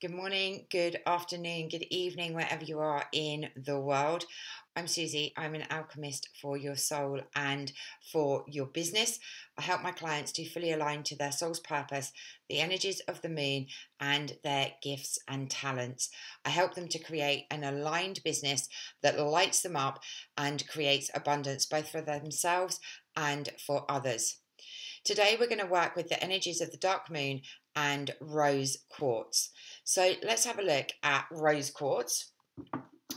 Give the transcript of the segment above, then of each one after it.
Good morning, good afternoon, good evening, wherever you are in the world. I'm Suzi. I'm an alchemist for your soul and for your business. I help my clients to fully align to their soul's purpose, the energies of the moon, and their gifts and talents. I help them to create an aligned business that lights them up and creates abundance both for themselves and for others. Today, we're going to work with the energies of the dark moon and rose quartz. So, let's have a look at rose quartz.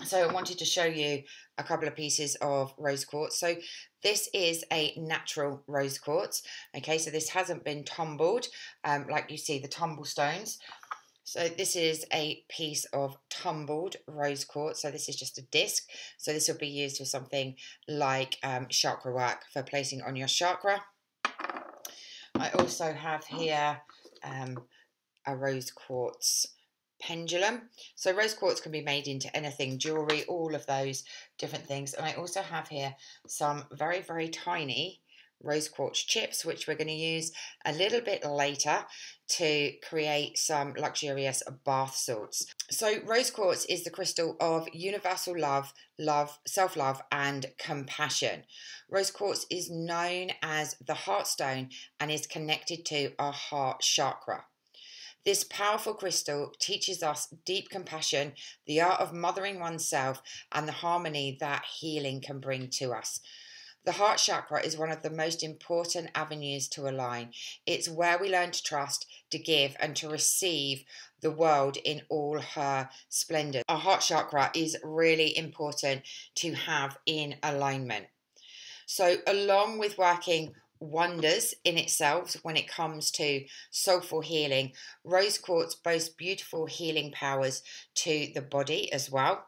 So, I wanted to show you a couple of pieces of rose quartz. So, this is a natural rose quartz. Okay, so this hasn't been tumbled um, like you see the tumble stones. So this is a piece of tumbled rose quartz. So this is just a disc. So this will be used for something like um, chakra work for placing on your chakra. I also have here um, a rose quartz pendulum. So rose quartz can be made into anything, jewelry, all of those different things. And I also have here some very, very tiny rose quartz chips, which we're going to use a little bit later to create some luxurious bath salts. So, rose quartz is the crystal of universal love, love, self love, and compassion. Rose quartz is known as the heart stone and is connected to our heart chakra. This powerful crystal teaches us deep compassion, the art of mothering oneself, and the harmony that healing can bring to us. The heart chakra is one of the most important avenues to align. It's where we learn to trust, to give, and to receive the world in all her splendor. Our heart chakra is really important to have in alignment. So, along with working wonders in itself when it comes to soulful healing, rose quartz boasts beautiful healing powers to the body as well.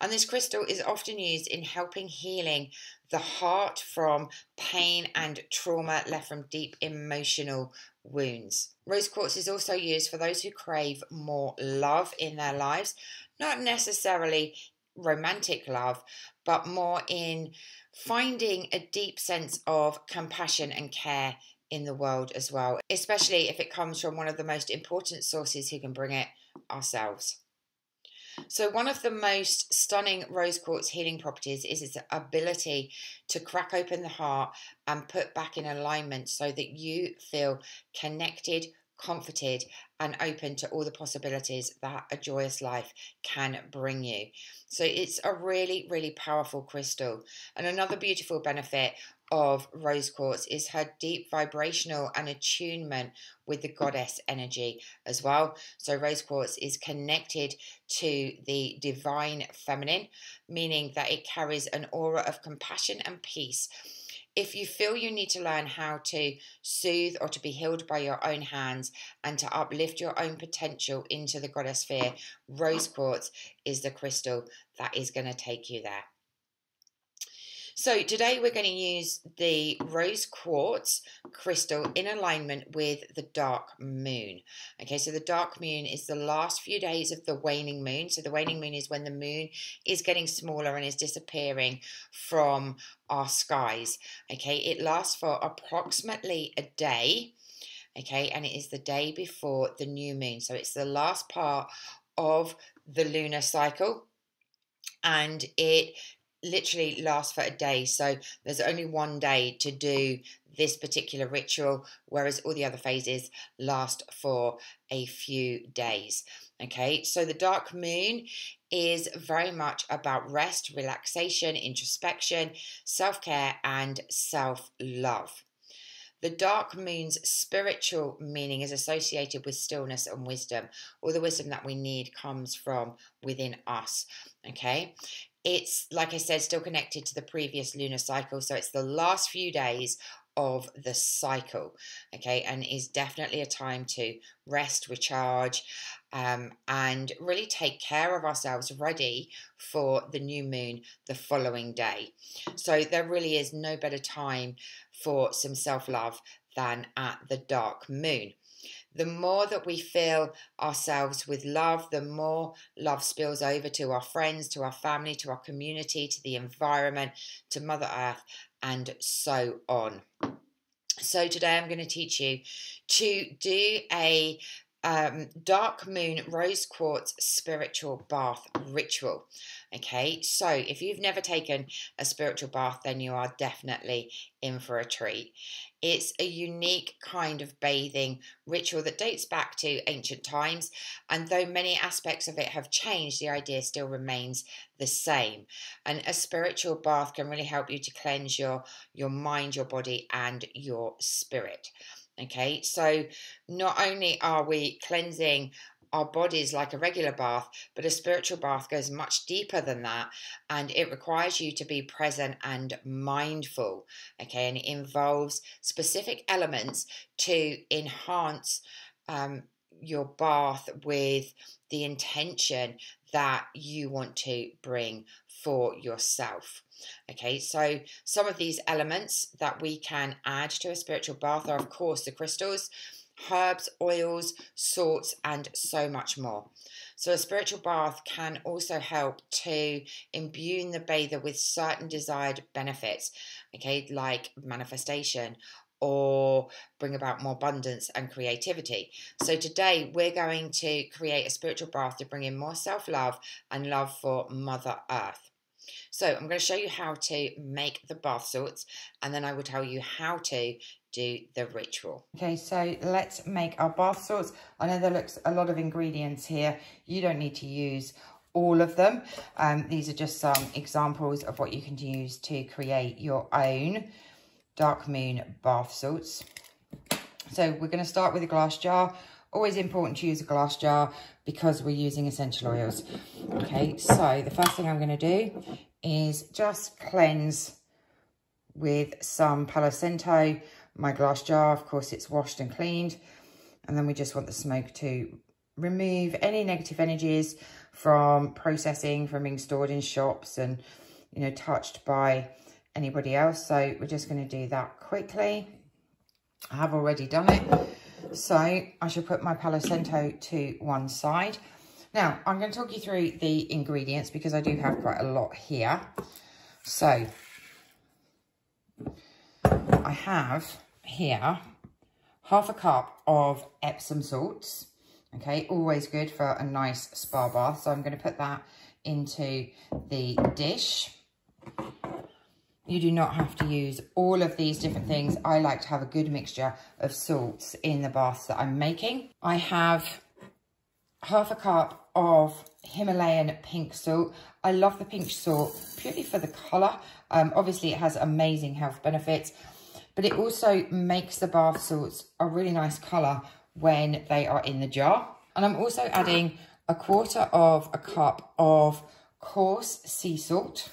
And this crystal is often used in helping healing the heart from pain and trauma left from deep emotional wounds. Rose quartz is also used for those who crave more love in their lives, not necessarily romantic love, but more in finding a deep sense of compassion and care in the world as well, especially if it comes from one of the most important sources who can bring it ourselves. So, one of the most stunning rose quartz healing properties is its ability to crack open the heart and put back in alignment so that you feel connected, comforted, and open to all the possibilities that a joyous life can bring you. So, it's a really, really powerful crystal. And another beautiful benefit of rose quartz is her deep vibrational and attunement with the goddess energy as well. So, rose quartz is connected to the divine feminine, meaning that it carries an aura of compassion and peace. If you feel you need to learn how to soothe or to be healed by your own hands and to uplift your own potential into the goddess sphere, rose quartz is the crystal that is going to take you there. So today we're going to use the rose quartz crystal in alignment with the dark moon. Okay, so the dark moon is the last few days of the waning moon. So the waning moon is when the moon is getting smaller and is disappearing from our skies. Okay, it lasts for approximately a day. Okay, and it is the day before the new moon. So it's the last part of the lunar cycle and it literally lasts for a day. So there's only one day to do this particular ritual, whereas all the other phases last for a few days. Okay, so the dark moon is very much about rest, relaxation, introspection, self care, and self love. The dark moon's spiritual meaning is associated with stillness and wisdom. All the wisdom that we need comes from within us. Okay. It's, like I said, still connected to the previous lunar cycle. So it's the last few days of the cycle, okay, and is definitely a time to rest, recharge, um, and really take care of ourselves, ready for the new moon the following day. So there really is no better time for some self love than at the dark moon the more that we fill ourselves with love, the more love spills over to our friends, to our family, to our community, to the environment, to Mother Earth, and so on. So, today I'm going to teach you to do a um, Dark Moon Rose Quartz Spiritual Bath Ritual. Okay, so if you've never taken a spiritual bath, then you are definitely in for a treat. It's a unique kind of bathing ritual that dates back to ancient times, and though many aspects of it have changed, the idea still remains the same. And a spiritual bath can really help you to cleanse your, your mind, your body, and your spirit. Okay, so not only are we cleansing our bodies like a regular bath, but a spiritual bath goes much deeper than that. And it requires you to be present and mindful. Okay. And it involves specific elements to enhance um, your bath with the intention that you want to bring for yourself. Okay, so some of these elements that we can add to a spiritual bath are, of course, the crystals herbs, oils, salts, and so much more. So, a spiritual bath can also help to imbue the bather with certain desired benefits, okay, like manifestation or bring about more abundance and creativity. So, today we're going to create a spiritual bath to bring in more self love and love for Mother Earth. So I'm going to show you how to make the bath salts and then I will tell you how to do the ritual. Okay, so let's make our bath salts. I know there looks a lot of ingredients here. You don't need to use all of them. Um, these are just some examples of what you can use to create your own Dark Moon bath salts. So we're going to start with a glass jar. Always important to use a glass jar because we're using essential oils. Okay, so the first thing I'm going to do is just cleanse with some Palo my glass jar. Of course, it's washed and cleaned. And then we just want the smoke to remove any negative energies from processing, from being stored in shops and, you know, touched by anybody else. So we're just going to do that quickly. I have already done it. So I should put my Palo Santo to one side. Now, I'm going to talk you through the ingredients because I do have quite a lot here. So I have here half a cup of Epsom salts. Okay, always good for a nice spa bath. So I'm going to put that into the dish. You do not have to use all of these different things. I like to have a good mixture of salts in the baths that I'm making. I have half a cup of Himalayan pink salt. I love the pink salt purely for the colour. Um, obviously, it has amazing health benefits but it also makes the bath salts a really nice colour when they are in the jar. And I'm also adding a quarter of a cup of coarse sea salt.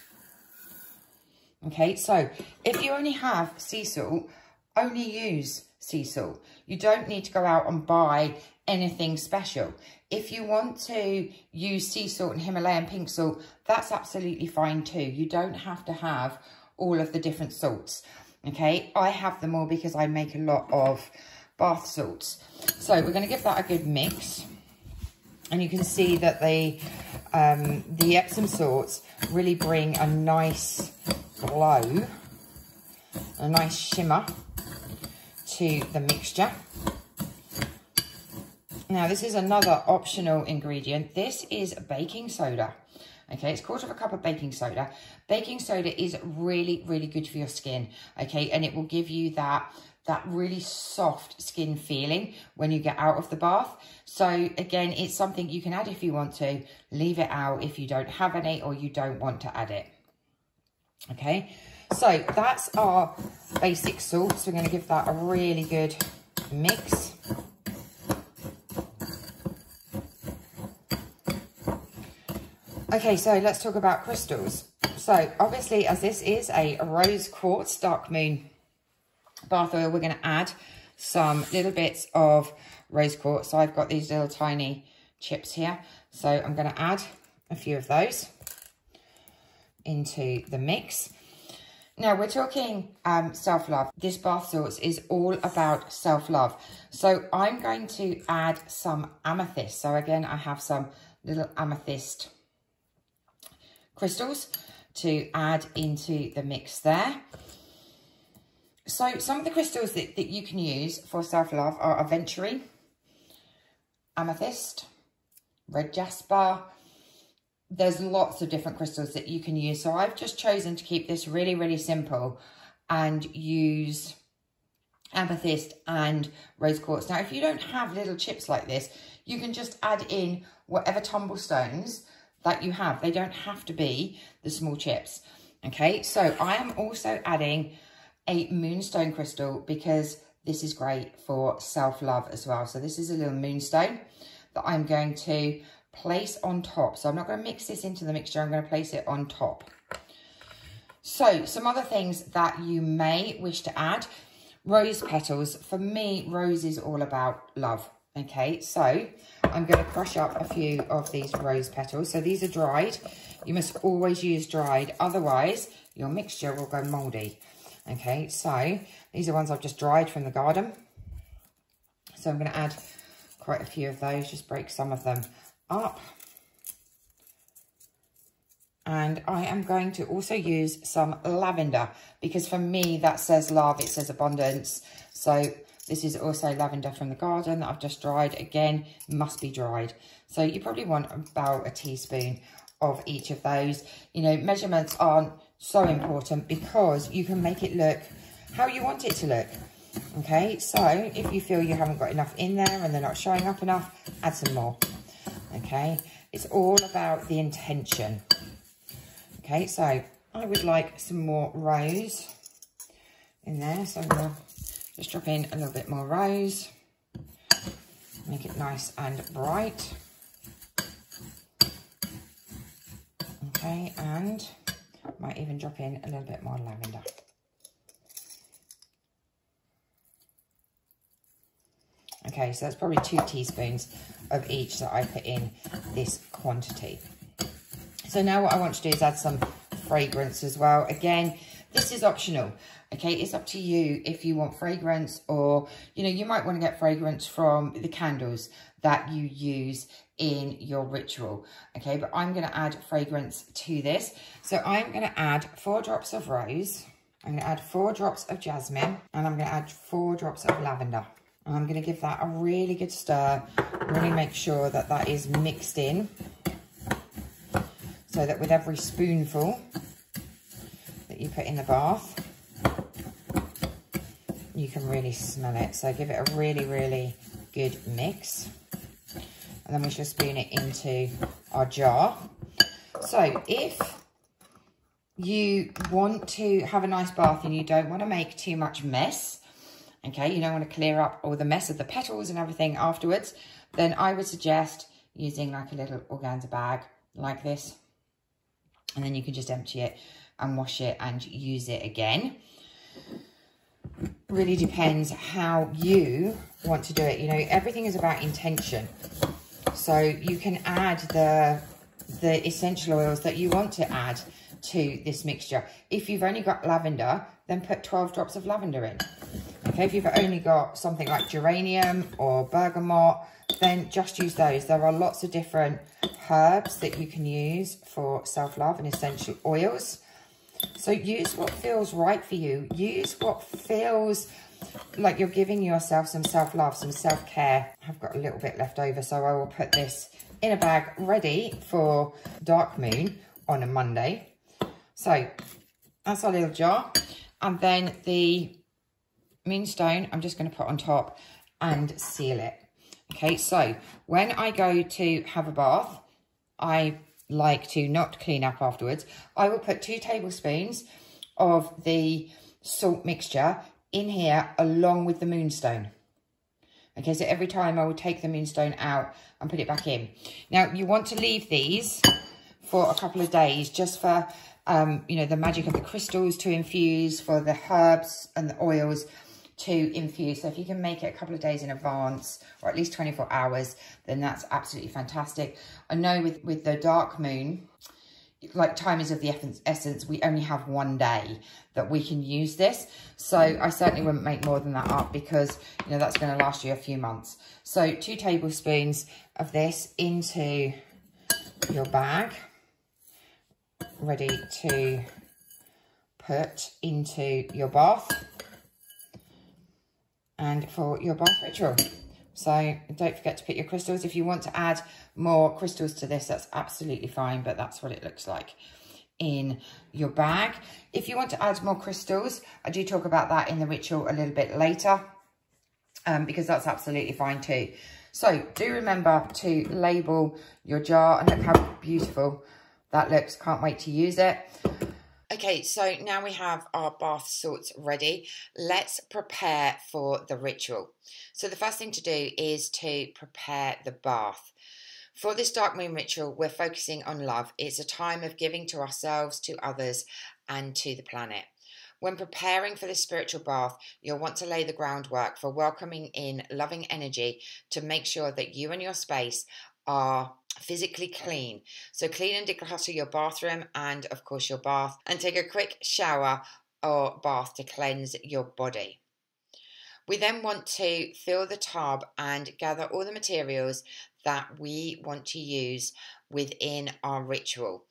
Okay, so if you only have sea salt, only use sea salt. You don't need to go out and buy anything special. If you want to use sea salt and Himalayan pink salt, that's absolutely fine too. You don't have to have all of the different salts. Okay, I have them all because I make a lot of bath salts. So we're going to give that a good mix. And you can see that the, um, the Epsom salts really bring a nice glow, a nice shimmer to the mixture. Now, this is another optional ingredient. This is baking soda. Okay, it's quarter of a cup of baking soda. Baking soda is really, really good for your skin. Okay, and it will give you that that really soft skin feeling when you get out of the bath. So again, it's something you can add if you want to. Leave it out if you don't have any or you don't want to add it. Okay, so that's our basic salt. So we're going to give that a really good mix. Okay, so let's talk about crystals. So obviously, as this is a rose quartz dark moon bath oil, we're going to add some little bits of rose quartz. So I've got these little tiny chips here. So I'm going to add a few of those into the mix. Now, we're talking um, self-love. This bath salts is all about self-love. So I'm going to add some amethyst. So again, I have some little amethyst crystals to add into the mix there. So some of the crystals that, that you can use for self-love are aventurine, amethyst, red jasper. There's lots of different crystals that you can use. So I've just chosen to keep this really, really simple and use amethyst and rose quartz. Now, if you don't have little chips like this, you can just add in whatever tumble stones that you have. They don't have to be the small chips. Okay, so I am also adding a moonstone crystal because this is great for self-love as well. So this is a little moonstone that I'm going to place on top. So I'm not going to mix this into the mixture. I'm going to place it on top. So some other things that you may wish to add. Rose petals. For me, rose is all about love. Okay, so I'm going to crush up a few of these rose petals. So these are dried. You must always use dried. Otherwise, your mixture will go mouldy. Okay, so these are ones I've just dried from the garden. So I'm going to add quite a few of those. Just break some of them up. And I am going to also use some lavender because for me that says love, it says abundance. So this is also lavender from the garden that I've just dried. Again, must be dried. So you probably want about a teaspoon of each of those. You know, measurements aren't so important because you can make it look how you want it to look. Okay, so if you feel you haven't got enough in there and they're not showing up enough, add some more. Okay, it's all about the intention. Okay, so I would like some more rose in there. So I'm going to just drop in a little bit more rose. Make it nice and bright. Okay, and might even drop in a little bit more lavender. Okay, so that's probably two teaspoons of each that I put in this quantity. So now what I want to do is add some fragrance as well. Again, this is optional. Okay, it's up to you if you want fragrance or, you know, you might want to get fragrance from the candles that you use in your ritual. Okay, but I'm going to add fragrance to this. So I'm going to add four drops of rose. I'm going to add four drops of jasmine and I'm going to add four drops of lavender. And I'm going to give that a really good stir. Really make sure that that is mixed in so that with every spoonful that you put in the bath, you can really smell it. So give it a really, really good mix. And then we shall spoon it into our jar. So if you want to have a nice bath and you don't want to make too much mess, okay, you don't want to clear up all the mess of the petals and everything afterwards, then I would suggest using like a little organza bag like this and then you can just empty it and wash it and use it again. Really depends how you want to do it. You know, everything is about intention. So you can add the, the essential oils that you want to add to this mixture. If you've only got lavender, then put 12 drops of lavender in. Okay, if you've only got something like geranium or bergamot, then just use those. There are lots of different herbs that you can use for self-love and essential oils. So use what feels right for you. Use what feels like you're giving yourself some self-love, some self-care. I've got a little bit left over, so I will put this in a bag ready for dark moon on a Monday. So that's our little jar. And then the moonstone, I'm just going to put on top and seal it. Okay, so when I go to have a bath, I like to not clean up afterwards. I will put two tablespoons of the salt mixture in here along with the moonstone. Okay, so every time I will take the moonstone out and put it back in. Now, you want to leave these for a couple of days just for, um, you know, the magic of the crystals to infuse, for the herbs and the oils to infuse. So if you can make it a couple of days in advance or at least 24 hours, then that's absolutely fantastic. I know with, with the dark moon, like time is of the essence, we only have one day that we can use this. So I certainly wouldn't make more than that up because, you know, that's going to last you a few months. So two tablespoons of this into your bag, ready to put into your bath and for your bath ritual. So don't forget to put your crystals. If you want to add more crystals to this, that's absolutely fine, but that's what it looks like in your bag. If you want to add more crystals, I do talk about that in the ritual a little bit later um, because that's absolutely fine too. So do remember to label your jar and look how beautiful that looks. Can't wait to use it. Okay, so now we have our bath salts ready. Let's prepare for the ritual. So the first thing to do is to prepare the bath. For this dark moon ritual, we're focusing on love. It's a time of giving to ourselves, to others, and to the planet. When preparing for this spiritual bath, you'll want to lay the groundwork for welcoming in loving energy to make sure that you and your space are physically clean. So clean and declutter your bathroom and of course your bath and take a quick shower or bath to cleanse your body. We then want to fill the tub and gather all the materials that we want to use within our ritual.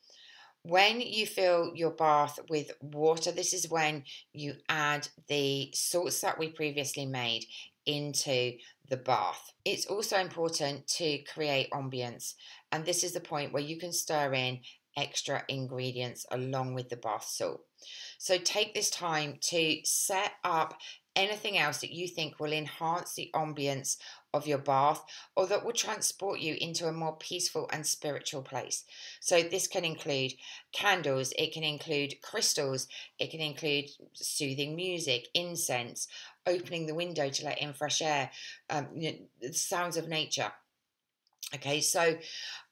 When you fill your bath with water, this is when you add the salts that we previously made into the bath. It's also important to create ambience, and this is the point where you can stir in extra ingredients along with the bath salt. So take this time to set up anything else that you think will enhance the ambience of your bath or that will transport you into a more peaceful and spiritual place. So, this can include candles, it can include crystals, it can include soothing music, incense, opening the window to let in fresh air, um, you know, the sounds of nature. Okay, so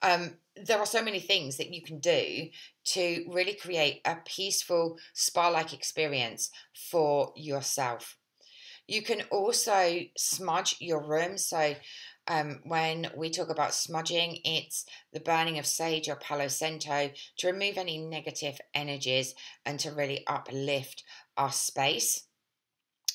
um, there are so many things that you can do to really create a peaceful spa like experience for yourself. You can also smudge your room. So, um, when we talk about smudging, it's the burning of sage or Palo Santo to remove any negative energies and to really uplift our space.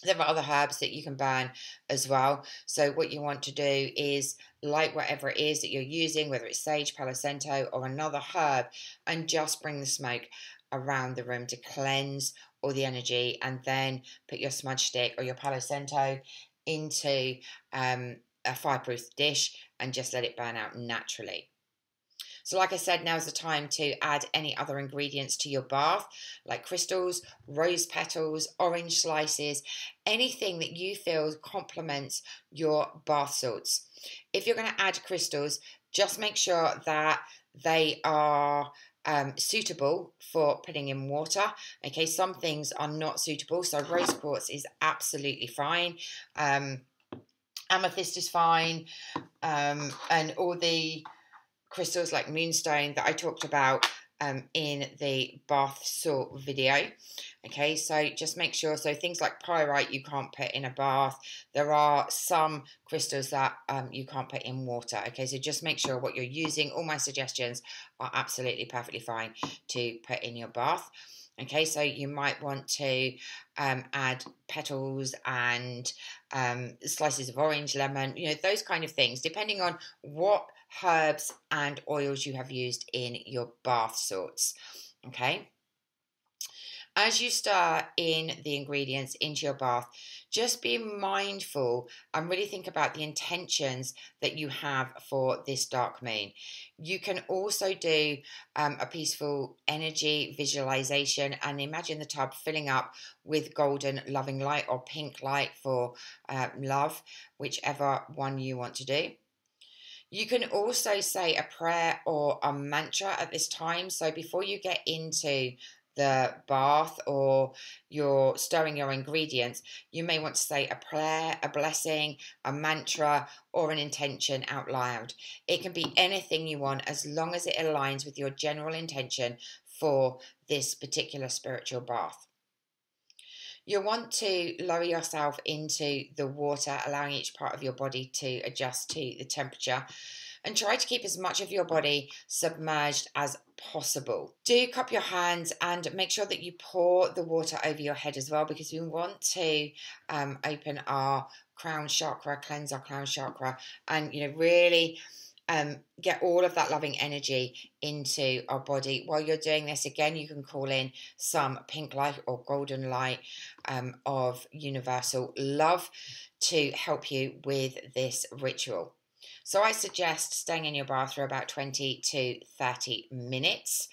There are other herbs that you can burn as well. So, what you want to do is light whatever it is that you're using, whether it's sage, Palo Santo, or another herb, and just bring the smoke around the room to cleanse all the energy and then put your smudge stick or your Palo Santo into um, a fireproof dish and just let it burn out naturally. So, like I said, now's the time to add any other ingredients to your bath, like crystals, rose petals, orange slices, anything that you feel complements your bath salts. If you're going to add crystals, just make sure that they are um, suitable for putting in water. Okay, some things are not suitable. So rose quartz is absolutely fine. Um, amethyst is fine. Um, and all the crystals like moonstone that I talked about um, in the bath salt video. Okay, so just make sure. So things like pyrite you can't put in a bath. There are some crystals that um, you can't put in water. Okay, so just make sure what you're using. All my suggestions are absolutely perfectly fine to put in your bath. Okay, so you might want to um, add petals and um, slices of orange, lemon, you know, those kind of things, depending on what herbs and oils you have used in your bath salts. Okay. As you stir in the ingredients into your bath, just be mindful and really think about the intentions that you have for this dark moon. You can also do um, a peaceful energy visualization and imagine the tub filling up with golden loving light or pink light for uh, love, whichever one you want to do. You can also say a prayer or a mantra at this time. So before you get into the bath or you're stirring your ingredients, you may want to say a prayer, a blessing, a mantra, or an intention out loud. It can be anything you want as long as it aligns with your general intention for this particular spiritual bath. You'll want to lower yourself into the water, allowing each part of your body to adjust to the temperature. And try to keep as much of your body submerged as possible. Do cup your hands and make sure that you pour the water over your head as well because we want to um, open our crown chakra, cleanse our crown chakra, and you know, really um, get all of that loving energy into our body. While you're doing this, again, you can call in some pink light or golden light um, of universal love to help you with this ritual. So I suggest staying in your bath for about 20 to 30 minutes.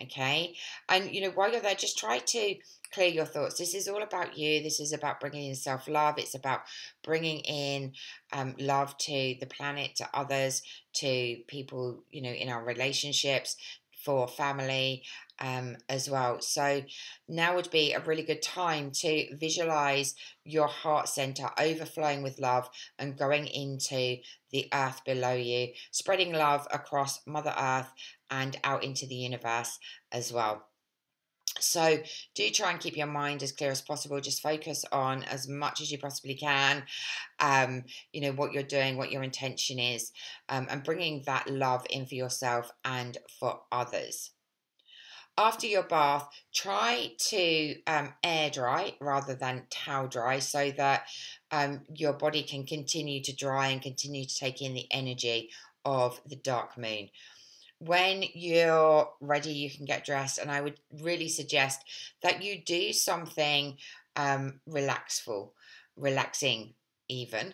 Okay. And, you know, while you're there, just try to clear your thoughts. This is all about you. This is about bringing in self love. It's about bringing in um, love to the planet, to others, to people, you know, in our relationships, for family um, as well. So now would be a really good time to visualize your heart center overflowing with love and going into the earth below you, spreading love across Mother Earth and out into the universe as well. So do try and keep your mind as clear as possible. Just focus on as much as you possibly can. Um, you know what you're doing, what your intention is, um, and bringing that love in for yourself and for others. After your bath, try to um, air dry rather than towel dry so that um, your body can continue to dry and continue to take in the energy of the dark moon when you're ready, you can get dressed. And I would really suggest that you do something um, relaxful, relaxing even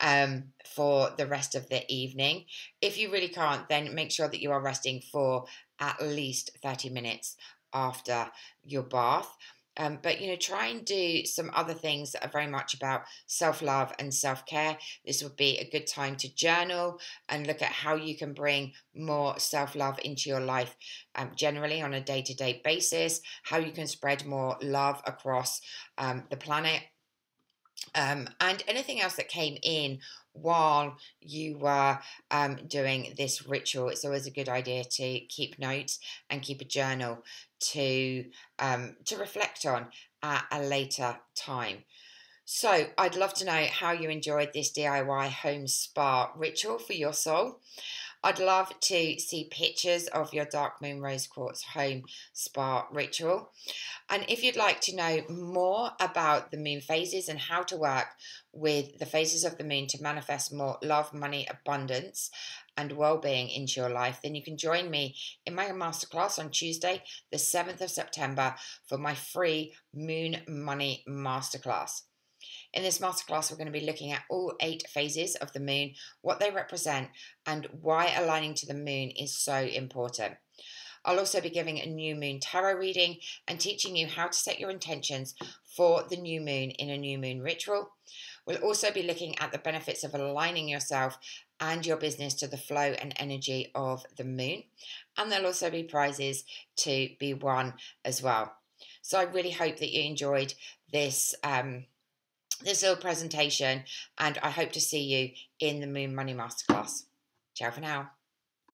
um, for the rest of the evening. If you really can't, then make sure that you are resting for at least 30 minutes after your bath. Um, but you know, try and do some other things that are very much about self love and self care. This would be a good time to journal and look at how you can bring more self love into your life um, generally on a day to day basis, how you can spread more love across um, the planet. Um, and anything else that came in while you were um, doing this ritual, it's always a good idea to keep notes and keep a journal to um, to reflect on at a later time. So, I'd love to know how you enjoyed this DIY home spa ritual for your soul. I'd love to see pictures of your Dark Moon Rose Quartz home spa ritual. And if you'd like to know more about the moon phases and how to work with the phases of the moon to manifest more love, money, abundance, and well-being into your life, then you can join me in my masterclass on Tuesday, the 7th of September for my free Moon Money Masterclass. In this masterclass, we're going to be looking at all eight phases of the moon, what they represent, and why aligning to the moon is so important. I'll also be giving a new moon tarot reading and teaching you how to set your intentions for the new moon in a new moon ritual. We'll also be looking at the benefits of aligning yourself and your business to the flow and energy of the moon. And there'll also be prizes to be won as well. So I really hope that you enjoyed this um, this little presentation, and I hope to see you in the Moon Money Masterclass. Ciao for now.